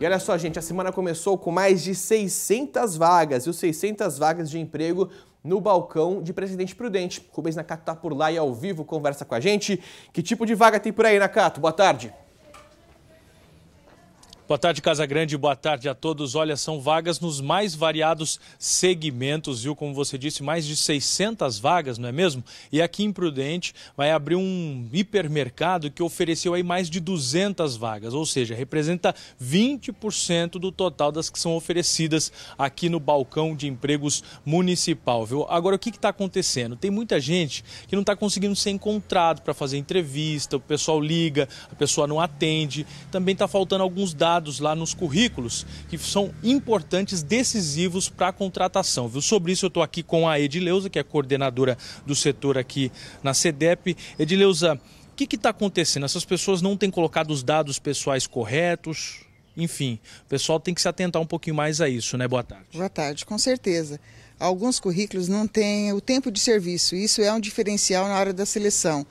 E olha só, gente, a semana começou com mais de 600 vagas, e os 600 vagas de emprego no balcão de Presidente Prudente. Rubens Nakato está por lá e ao vivo conversa com a gente. Que tipo de vaga tem por aí, Nakato? Boa tarde. Boa tarde, Casa Grande. Boa tarde a todos. Olha, são vagas nos mais variados segmentos, viu? Como você disse, mais de 600 vagas, não é mesmo? E aqui em Prudente vai abrir um hipermercado que ofereceu aí mais de 200 vagas, ou seja, representa 20% do total das que são oferecidas aqui no balcão de empregos municipal, viu? Agora, o que está acontecendo? Tem muita gente que não está conseguindo ser encontrado para fazer entrevista, o pessoal liga, a pessoa não atende, também está faltando alguns dados dados lá nos currículos que são importantes, decisivos para a contratação. Viu? Sobre isso eu estou aqui com a Edileuza, que é coordenadora do setor aqui na CEDEP. Edileuza, o que está acontecendo? Essas pessoas não têm colocado os dados pessoais corretos? Enfim, o pessoal tem que se atentar um pouquinho mais a isso, né? Boa tarde. Boa tarde, com certeza. Alguns currículos não têm o tempo de serviço, isso é um diferencial na hora da seleção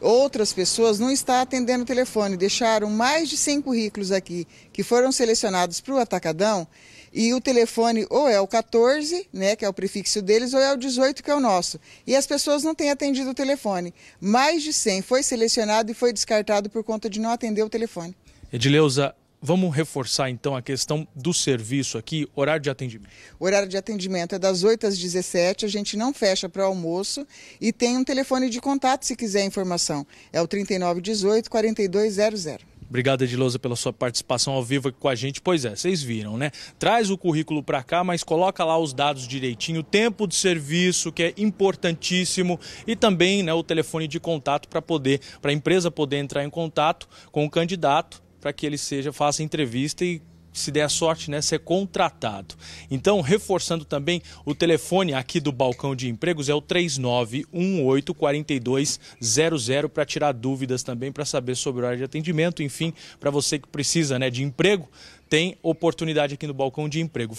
outras pessoas não estão atendendo o telefone, deixaram mais de 100 currículos aqui que foram selecionados para o atacadão e o telefone ou é o 14, né, que é o prefixo deles, ou é o 18, que é o nosso. E as pessoas não têm atendido o telefone. Mais de 100 foi selecionado e foi descartado por conta de não atender o telefone. Edileuza, Vamos reforçar então a questão do serviço aqui, horário de atendimento. O horário de atendimento é das 8 às 17, a gente não fecha para o almoço e tem um telefone de contato se quiser informação. É o 3918 4200. Obrigado, Edilosa, pela sua participação ao vivo aqui com a gente. Pois é, vocês viram, né? Traz o currículo para cá, mas coloca lá os dados direitinho, o tempo de serviço, que é importantíssimo, e também né, o telefone de contato para poder, para a empresa poder entrar em contato com o candidato para que ele seja faça entrevista e se der sorte, né, ser contratado. Então, reforçando também, o telefone aqui do balcão de empregos é o 39184200 para tirar dúvidas também, para saber sobre o horário de atendimento, enfim, para você que precisa, né, de emprego, tem oportunidade aqui no balcão de emprego.